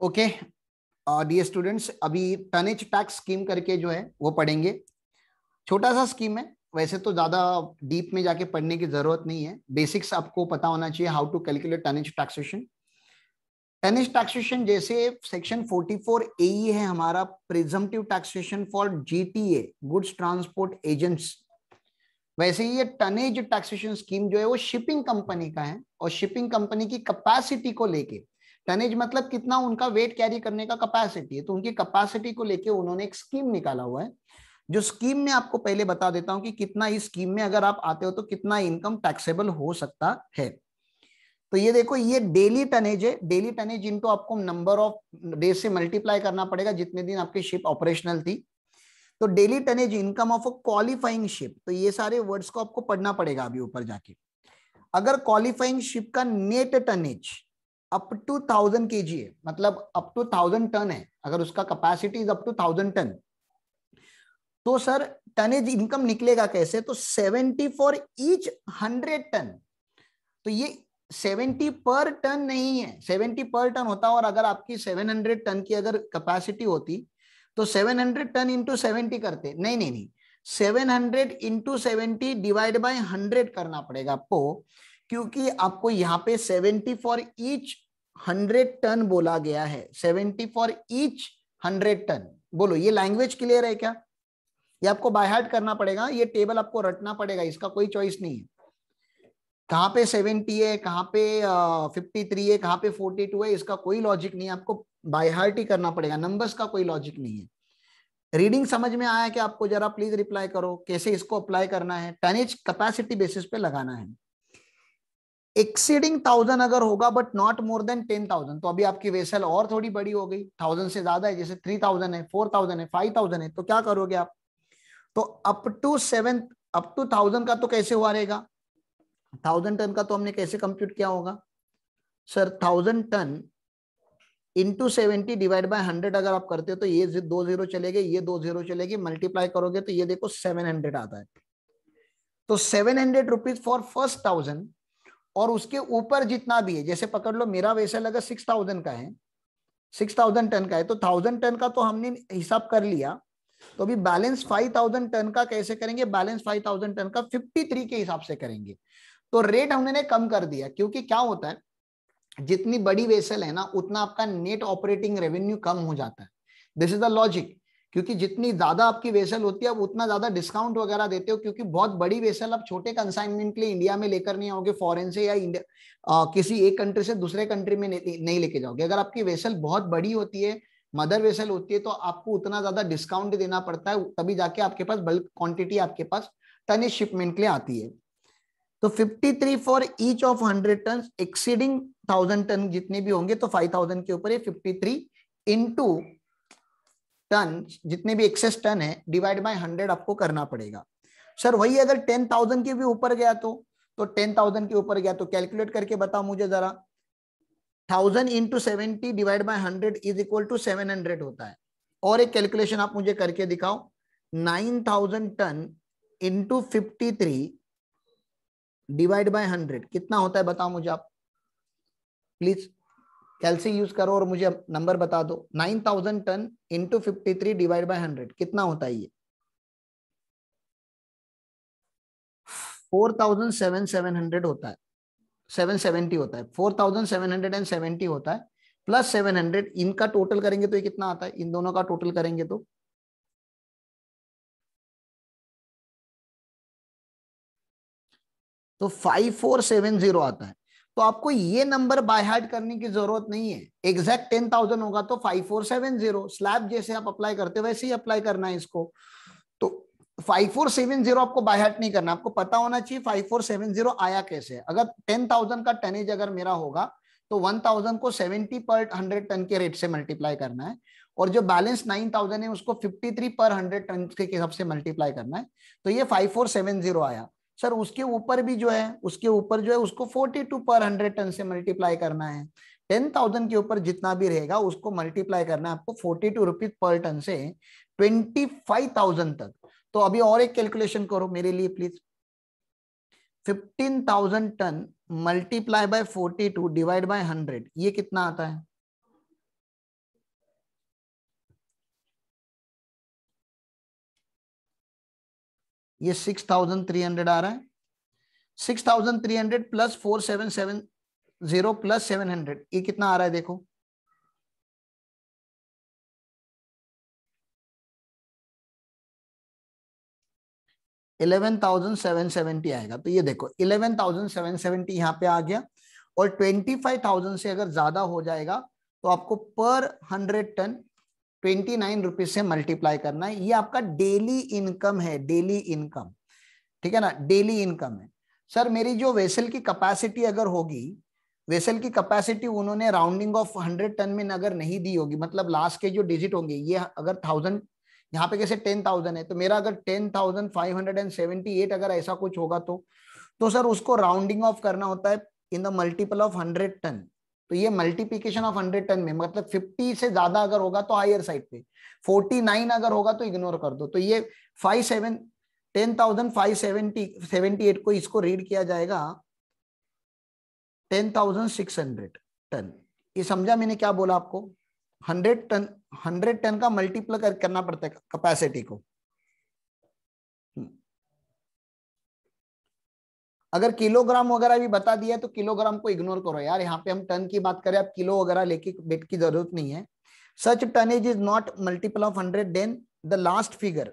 Okay the students अभी tonnage tax scheme करके जो है, वो पढ़ेंगे। छोटा सा स्कीम है, वैसे तो ज़्यादा डीप में जाके पढ़ने की ज़रूरत नहीं है। बेसिक्स आपको पता होना चाहिए how to calculate tonnage taxation tonnage taxation जैसे सेक्शन 44 ए है हमारा presumptive taxation for GTA goods transport agents वैसे ही ये टनेज टैक्सेशन स्कीम जो है, वो शिपिंग कंपनी का है और शिपिंग कंपनी की कैपेसिटी को लेके। टनेज मतलब कितना उनका वेट कैरी करने का कैपेसिटी है। तो उनकी कैपेसिटी को लेके उन्होंने एक स्कीम निकाला हुआ है, जो स्कीम में आपको पहले बता देता हूँ कि कितना इस स्कीम में अगर आप आते हो तो कितना इनकम टैक्सेबल हो सकता है। तो ये देखो, ये डेली टनेज है। डेली टनेज इनटू आपको नंबर ऑफ़ डे से मल्टीप्लाई करना पड़ेगा, जितने दिन आपकी शिप ऑपरेशनल थी। तो daily tonnage income of a qualifying ship तो ये सारे वर्ड्स को आपको पढ़ना पड़ेगा अभी ऊपर जाके। अगर क्वालिफाइंग शिप का net tonnage up to thousand K G है मतलब अप टू थाउज़ेंड टन है, अगर उसका capacity is up to thousand ton तो सर टनेज इनकम निकलेगा कैसे? तो seventy for each hundred ton तो ये सेवेंटी पर टन नहीं है। सेवेंटी पर टन होता और अगर आपकी सेवन हंड्रेड टन की अगर कैपेसिटी होती तो seven hundred ton into seventy करते। नहीं नहीं नहीं। Seven hundred into seventy divide by hundred करना पड़ेगा आपको, क्योंकि आपको यहाँ पे seventy for each hundred ton बोला गया है, seventy for each hundred ton. बोलो, ये लैंग्वेज क्लियर है क्या? ये आपको बाय हार्ट करना पड़ेगा, ये टेबल आपको रटना पड़ेगा, इसका कोई चॉइस नहीं है। कहाँ पे सेवेंटी है, कहाँ पे फिफ्टी थ्री है, कहाँ पे फोर्टी टू है, इसका कोई लॉजिक नहीं है, आपको बाय हार्ट ही करना पड़ेगा नंबर्स का कोई लॉजिक नहीं है। रीडिंग समझ में आया कि आपको? जरा प्लीज़ रिप्लाई करो, कैसे इसको अप्लाई करना है? टनेज कैपेसिटी बेसिस पे लगाना है। एक्सीडिंग थाउज़ेंड अगर होगा but not more than ten thousand तो अभी आपकी वेसल और थोड़ी बड़ी हो गई। थाउज़ेंड से ज़्यादा है, जैसे थ्री थाउज़ेंड है फोर थाउज़ेंड है फाइव थाउज़ेंड है तो क्या करोगे आप? तो up to seven up to thousand का तो कैसे हुआ रहेगा? थाउज़ेंड टन का तो हमने कैसे कंप्यूट किया होगा? Sir thousand ton into seventy divide by hundred अगर आप करते हो तो ये दो ज़ीरो चलेगे, ये दो ज़ीरो चलेगी मल्टीप्लाई करोगे तो ये देखो सेवन हंड्रेड आता है। तो seven hundred rupees for first thousand और उसके ऊपर जितना भी है, जैसे पकड़ लो, मेरा वैसे लगा सिक्स थाउज़ेंड का है सिक्स थाउज़ेंड टन का है तो थाउज़ेंड टन का तो हमने हिसाब कर लिया तो अभी बैलेंस फाइव थाउज़ेंड टन का कैसे करेंगे? बैलेंस फाइव थाउज़ेंड टन का फिफ्टी थ्री के हिसाब से करेंगे। तो रेट हमने कम कर दिया, क्योंकि क्या होता है, जितनी बड़ी वेसल है ना, उतना आपका नेट ऑपरेटिंग रेवेन्यू कम हो जाता है। दिस इज़ द लॉजिक क्योंकि जितनी ज़्यादा आपकी वेसल होती है, आप उतना ज़्यादा डिस्काउंट वगैरह देते हो, क्योंकि बहुत बड़ी वेसल आप छोटे कंसाइनमेंट के लिए इंडिया में लेकर नहीं आओगे फॉरेन से या इंडिया किसी एक कंट्री से दूसरे कंट्री में नहीं लेके जाओगे। अगर आपकी वेसल बहुत बड़ी होती है मदर वेसल होती है तो आपको उतना ज़्यादा डिस्काउंट देना पड़ता है, तभी जाके आपके पास बल्क क्वांटिटी आपके पास टन शिपमेंट के लिए आती है। तो 53 for each of 100 ton exceeding 1000 ton जितने भी होंगे तो 5000 के ऊपर ये 53 इनटू टन, जितने भी एक्सेस टन है डिवाइड बाय 100 आपको करना पड़ेगा। सर, वही अगर 10000 के भी ऊपर गया तो तो 10000 के ऊपर गया तो कैलकुलेट करके बताओ मुझे जरा। Thousand into seventy divide by hundred is equal to seven hundred होता है। और एक कैलकुलेशन आप मुझे करके दिखाओ। Nine thousand ton into fifty three divide by hundred कितना होता है बताओ मुझे आप। प्लीज़ कैलसी यूज़ करो और मुझे नंबर बता दो। Nine thousand ton into fifty three divide by hundred कितना होता है ये? Four thousand seven seven hundred होता है। सेवन सेवेंटी होता है। Four thousand seven hundred and seventy होता है। प्लस सेवन हंड्रेड इनका टोटल करेंगे तो ये कितना आता है? इन दोनों का टोटल करेंगे तो। तो फाइव फोर सेवन ज़ीरो आता है। तो आपको ये नंबर बाय हार्ट करने की ज़रूरत नहीं है। एग्जैक्ट टेन थाउज़ेंड होगा तो five four seven zero slab जैसे आप अप्लाई करते हो, वैसे ही अप्लाई करना है इसको। तो फाइव फोर सेवन ज़ीरो आपको बाय हार्ट नहीं करना, आपको पता होना चाहिए फाइव फोर सेवन ज़ीरो आया कैसे अगर टेन थाउज़ेंड का टनेज अगर मेरा होगा तो वन थाउज़ेंड को सेवेंटी पर हंड्रेड टन के रेट से मल्टीप्लाई करना है। और जो बैलेंस नाइन थाउज़ेंड है, उसको फिफ्टी थ्री पर हंड्रेड टन के हिसाब से मल्टीप्लाई करना है। तो ये फाइव फोर सेवन ज़ीरो आया। सर उसके ऊपर भी जो है, उसके ऊपर जो है, उसको फोर्टी टू पर हंड्रेड टन से मल्टीप्लाई करना है। टेन थाउज़ेंड के ऊपर जितना भी रहेगा, उसको मल्टीप्लाई करना है आपको फोर्टी टू रुपीज़ पर टन से ट्वेंटी फाइव थाउज़ेंड तक। तो अभी और एक कैलकुलेशन करो मेरे लिए please fifteen thousand ton multiply by forty two divide by hundred ये कितना आता है? ये सिक्स थाउज़ेंड थ्री हंड्रेड आ रहा है। Six thousand three hundred plus four seven seven zero plus seven hundred ये कितना आ रहा है देखो। इलेवन थाउज़ेंड सेवन सेवेंटी आएगा। तो ये देखो इलेवन थाउज़ेंड सेवन सेवेंटी यहाँ पे आ गया और ट्वेंटी फाइव थाउज़ेंड से अगर ज़्यादा हो जाएगा तो आपको पर hundred ton twenty nine rupees से मल्टीप्लाई करना है। ये आपका डेली इनकम है डेली इनकम ठीक है ना? डेली इनकम है। सर मेरी जो वेसल की कैपेसिटी अगर होगी वेसल की कैपेसिटी उन्होंने राउंडिंग ऑफ़ हंड्रेड टन में अगर नहीं दी होगी मतलब लास्ट के जो डिजिट होंगे, ये अगर थाउज़ेंड यहाँ पे कैसे टेन थाउज़ेंड है तो मेरा अगर ten thousand five hundred and seventy eight अगर ऐसा कुछ होगा तो तो सर उसको राउंडिंग ऑफ़ करना होता है in the multiple of hundred ton तो ये मल्टीप्लीकेशन ऑफ़ हंड्रेड टन में मतलब फिफ्टी से ज़्यादा अगर होगा तो हायर साइड पे फोर्टी नाइन अगर होगा तो इग्नोर कर दो। तो ये five seven ten thousand five seventy seventy eight को इसको रीड किया जाएगा ten thousand six hundred ton ये समझा मैंने क्या बोला आपको? हंड्रेड टन हंड्रेड टन का मल्टीप्लाई करना पड़ता है कैपेसिटी को। अगर किलोग्राम वगैरह भी बता दिया तो किलोग्राम को इग्नोर करो यार। यहाँ पे हम टन की बात करें, आप किलो वगैरह लेके बेट की ज़रूरत नहीं है। Such tonnage is not multiple of hundred then the last figure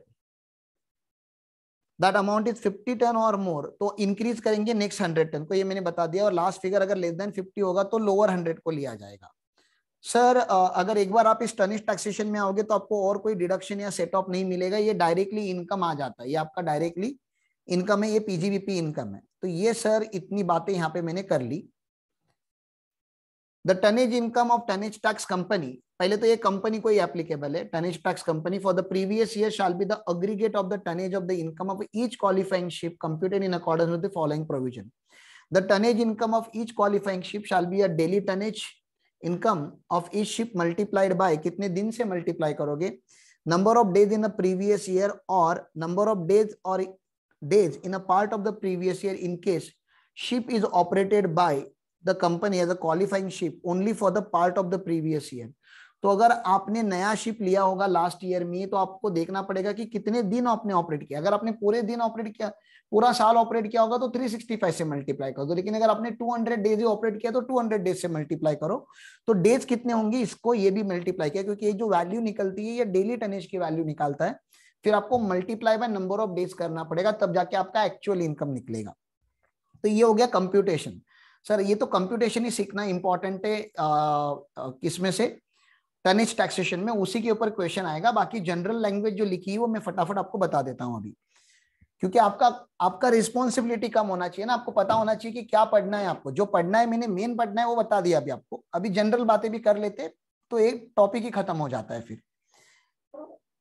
that amount is 50 ton or more तो इंक्रीज करेंगे नेक्स्ट 100 टन को। ये मैंने बता दिया, और लास्ट फिगर अगर लेस देन 50 होगा तो लोअर 100 को लिया जाएगा। सर अगर एक बार आप इस टनिश टैक्सेशन में आओगे तो आपको और कोई डिडक्शन या सेट ऑफ़ नहीं मिलेगा। ये डायरेक्टली इनकम आ जाता है। ये आपका डायरेक्टली इनकम है, ये पीजीबीपी इनकम है। तो ये सर इतनी बातें यहाँ पे मैंने कर ली। The tonnage income of tonnage tax company पहले तो ये कंपनी को ही एप्लीकेबल है। Tonnage tax company for the previous year shall be the aggregate of the tonnage of the income of each qualifying ship computed in accordance with the following provision the tonnage income of each qualifying ship shall be a daily tonnage income of each ship multiplied by कितने दिन से multiply करोगे? Number of days in the previous year और number of days और days in a part of the previous year in case ship is operated by the company as a qualifying ship only for the part of the previous year. तो अगर आपने नया ship लिया होगा last year में तो आपको देखना पड़ेगा कि कितने दिन आपने ऑपरेट किया। अगर आपने पूरे दिन ऑपरेट किया, पूरा साल ऑपरेट किया होगा तो 365 से मल्टीप्लाई कर। दो लेकिन अगर आपने 200 डेज़ ऑपरेट किया तो 200 डेज़ से मल्टीप्लाई करो। तो डेज़ कितने होंगे, इसको ये भी मल्टीप्लाई किया, क्योंकि ये जो वैल्यू निकलती है, ये डेली टनेज की वैल्यू निकालता है। फिर आपको multiply by number of days करना पड़ेगा, तब जाके आपका एक्चुअल इनकम निकलेगा। तो ये हो गया कंप्यूटेशन सर, ये तो कंप्यूटेशन ही सीखना इंपॉर्टेंट है किसमें से? टनिज टैक्सेशन में। उसी के ऊपर क्वेश्चन आएगा। बाकी जनरल लैंग्वेज जो लिखी है, वो मैं फटाफट आपको बता देता हूँ अभी। क्योंकि आपका आपका रिस्पॉन्सिबिलिटी कम होना चाहिए ना। आपको पता होना चाहिए कि क्या पढ़ना है आपको। जो पढ़ना है, मैंने मेन पढ़ना है, वो बता दिया अभी आपको। अभी जनरल बातें भी कर लेते तो एक टॉपिक ही खत्म हो जाता है फिर।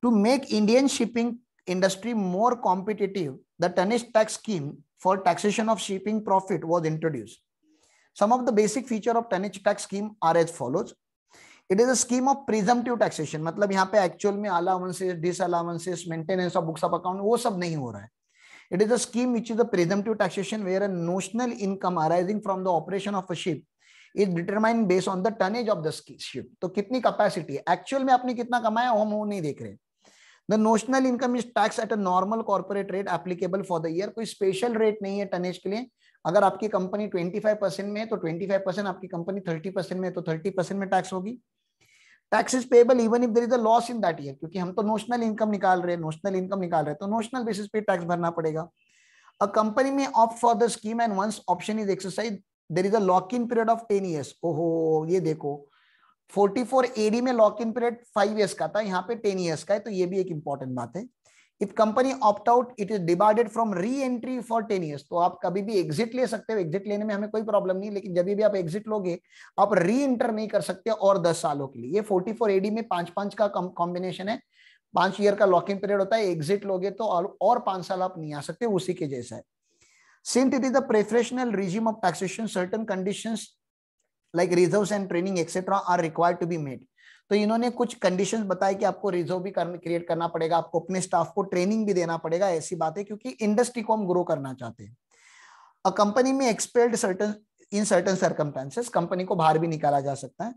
To make Indian shipping industry more competitive the tonnage tax scheme for taxation of shipping profit was introduce some of the basic feature of tonnage tax scheme are as follows. It is a scheme of presumptive taxation मतलब यहाँ पे actual में allowances disallowances maintenance of books of account वो सब नहीं हो रहा है. It is a scheme which is a presumptive taxation where a notional income arising from the operation of a ship is determine based on the tonnage of the ship तो capacity है? Actual में आपने कितना कमाया? हम वो नहीं देख रहे. The notional income is tax at a normal corporate rate applicable for the year कोई स्पेशल रेट नहीं है टनेज के लिए। अगर आपकी कंपनी 25 परसेंट में है तो 25 परसेंट आपकी कंपनी 30 परसेंट में है तो 30 परसेंट में टैक्स होगी। Tax is payable even if there is a loss in that year क्योंकि हम तो नोशनल इनकम निकाल रहे हैं नोशनल इनकम निकाल रहे हैं तो नोशनल बेसिस पे टैक्स भरना पड़ेगा। A company may opt for the scheme and once option is exercise there is a lock in period of ten years ओहो, ये देखो। 44 एडी में lock in period five years का था, यहाँ पे टेन ईयर्स का है तो ये भी एक इंपॉर्टेंट बात है। If company opt out it is divided from reentry for ten years तो आप कभी भी एग्जिट ले सकते हो। एग्जिट लेने में हमें कोई प्रॉब्लम नहीं, लेकिन जब भी आप एग्जिट लोगे, आप री एंटर नहीं कर सकते और दस सालों के लिए। फोर्टी फोर एडी में पाँच पाँच का कॉम्बिनेशन है। पाँच ईयर का लॉक इन पीरियड होता है एग्जिट लोगे तो और पाँच साल आप नहीं आ सकते, उसी के जैसा है। Since it is the preferential regime of taxation certain condition like reserve and training etcetera are required to be made तो इन्होंने कुछ कंडीशंस बताए कि आपको रिज़र्व भी कर, क्रिएट करना पड़ेगा आपको अपने स्टाफ को ट्रेनिंग भी देना पड़ेगा ऐसी बात है क्योंकि इंडस्ट्री को हम ग्रो करना चाहते हैं। A company may expelled certain in certain circumstances company को बाहर भी निकाला जा सकता है।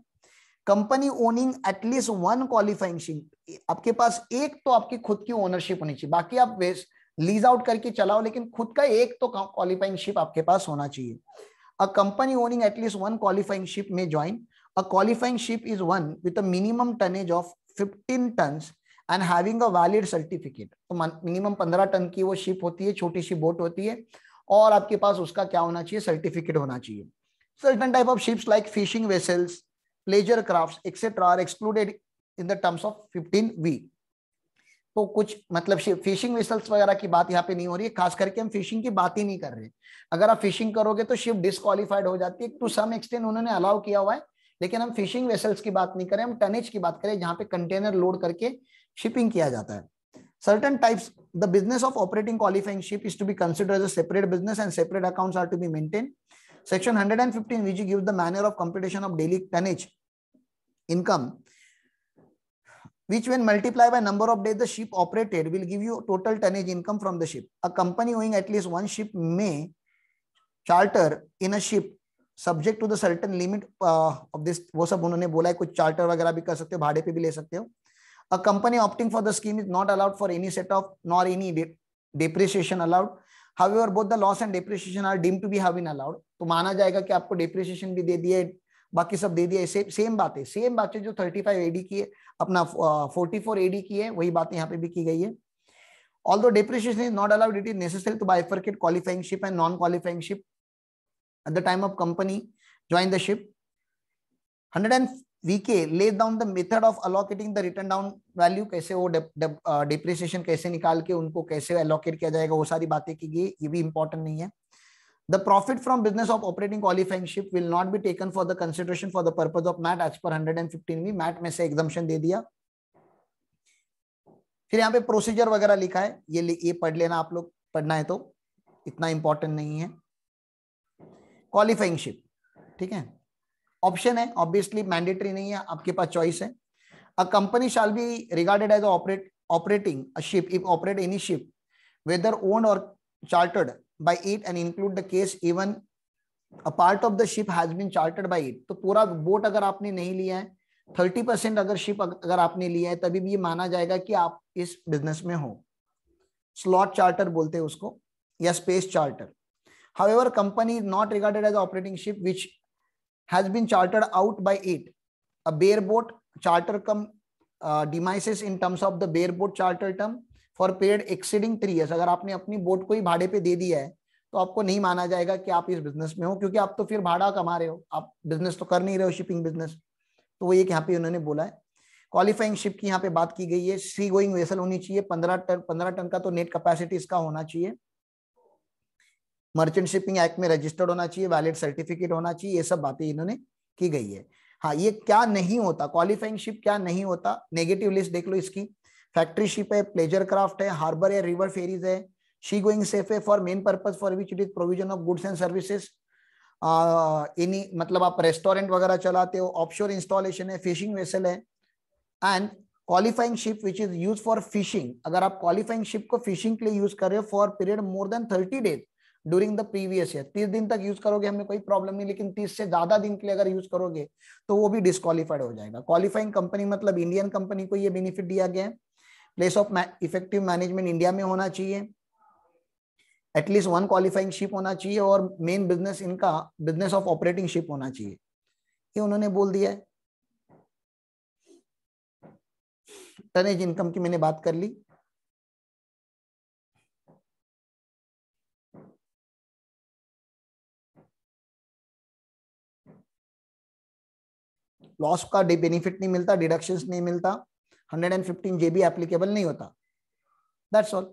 Company owning at least one qualifying ship आपके पास एक तो आपकी खुद की ओनरशिप होनी चाहिए बाकी आप लीज आउट करके चलाओ लेकिन खुद का एक तो क्वालिफाइंग शिप आपके पास होना चाहिए। A company owning at least one qualifying ship में join a qualifying ship is one with a minimum tonnage of 15 tons and having a valid certificate तो मिनिमम 15 टन की वो शिप होती है, छोटी सी बोट होती है और आपके पास उसका क्या होना चाहिए? सर्टिफिकेट होना चाहिए। Certain type of ships like fishing vessels, pleasure crafts etc are excluded in the terms of 15v तो कुछ मतलब फिशिंग विसल्स वगैरह की बात यहाँ पे नहीं हो रही है, खास करके हम फिशिंग की बात ही नहीं कर रहे अगर आप फिशिंग करोगे तो शिप डिसक्वालीफाइड हो जाती है टू सम एक्सटेंड उन्होंने अलाउ किया हुआ है, लेकिन हम फिशिंग वेसल्स की बात नहीं करें, हम टनेज की बात करें, जहाँ पे कंटेनर लोड करके शिपिंग किया जाता है। Certain types the business of operating qualifying ship is to be consider separate business and separate accounts are to be maintain section hundred and fifteen which give the manner of competition of daily tonnage income which when multiplied by number of days the ship operated will give you total tonnage income from the ship a company owning at least one ship may charter in a ship subject to the certain limit of this वो सब उन्होंने बोला है कुछ charter वगैरह भी कर सकते हो भाड़े पे भी ले सकते हो A company opting for the scheme is not allowed for any set of nor any de depreciation allowed. However, both the loss and depreciation are deemed to be have been allowed. तो माना जाएगा कि आपको depreciation भी दे दिए बाकी सब दे दिया से, सेम बातें सेम बातें जो 35 फाइव एडी की है अपना फोर्टी फोर एडी की है वही बातें यहाँ पे भी की गई है। Although depreciation is not allowed it is necessary to bifurcate qualifying ship and non qualifying ship at the time of company join the ship hundred and VK lay down the method of allocating the written down value कैसे वो depreciation कैसे निकाल के उनको कैसे allocate किया जाएगा वो सारी बातें की गई ये भी इंपॉर्टेंट नहीं है। Business of operating qualifying ship will not be taken for the consideration for the purpose of MAT as per hundred and fifteen भी मैट में से एग्जामेशन दे दिया। फिर यहाँ पे प्रोसीजर वगैरह लिखा है। ये ये पढ़ लेना आप लोग। पढ़ना है तो। इतना इंपॉर्टेंट नहीं है। क्वालिफाइंग शिप ठीक है? ऑप्शन है ऑब्वियसली मैंडेटरी नहीं है। आपके पास चॉइस है। A company shall be regarded as operate operating a ship if operate any ship whether own or chartered by it and include the case even a part of the ship has been chartered by it तो पूरा boat अगर आपने नहीं लिया है thirty percent अगर ship अगर आपने लिया है तभी भी ये माना जाएगा कि आप इस बिज़नेस में हो स्लॉट चार्टर बोलते हैं उसको या space charter however company is not regarded as operating ship which has been chartered out by it. A bareboat charter come uh, demises in terms of the bareboat charter term for period exceeding three years. अगर आपने अपनी boat को ही भाड़े पे दे दिया है तो आपको नहीं माना जाएगा कि आप इस बिज़नेस में हो, क्योंकि आप तो फिर भाड़ा कमा रहे हो, आप बिज़नेस तो कर नहीं रहे हो शिपिंग बिज़नेस तो वो एक यहाँ पे उन्होंने बोला है। क्वालिफाइंग शिप की यहाँ पे बात की गई है सी गोइंग वेसल होनी चाहिए, पंद्रह टन पंद्रह टन का तो नेट कैपेसिटी इसका होना चाहिए। मर्चेंट शिपिंग एक्ट में रजिस्टर्ड होना चाहिए वैलिड सर्टिफिकेट होना चाहिए, ये सब बातें इन्होंने की गई है। हाँ ये क्या नहीं होता क्वालिफाइंग शिप क्या नहीं होता नेगेटिव लिस्ट देख लो इसकी। फैक्ट्री शिप है प्लेजर क्राफ्ट है हार्बर है रिवर फेरीज है शी गोइंग सेफ़ है for main purpose for which it is provision of goods and services इनी मतलब आप रेस्टोरेंट वगैरह चलाते हो ऑफशोर इंस्टॉलेशन है फिशिंग वेसल है and qualifying ship which is use for fishing अगर आप क्वालिफाइंग शिप को फिशिंग के लिए यूज़ कर रहे हो for period more than thirty days during the previous year तीस दिन तक यूज़ करोगे हमें कोई प्रॉब्लम नहीं, लेकिन तीस से ज़्यादा दिन के लिए अगर यूज़ करोगे तो वो भी डिस्कालीफाइड हो जाएगा। क्वालिफाइंग कंपनी मतलब इंडियन कंपनी को ये बेनिफिट दिया गया है। Place of effective management India में होना चाहिए। एटलीस्ट वन क्वालिफाइंग शिप होना चाहिए और मेन बिज़नेस इनका बिज़नेस ऑफ़ ऑपरेटिंग शिप होना चाहिए। ये उन्होंने बोल दिया है। टनेज इनकम की मैंने बात कर ली। लॉस का बेनिफिट नहीं मिलता डिडक्शंस नहीं मिलता। 115 जेबी एप्लीकेबल नहीं होता। That's all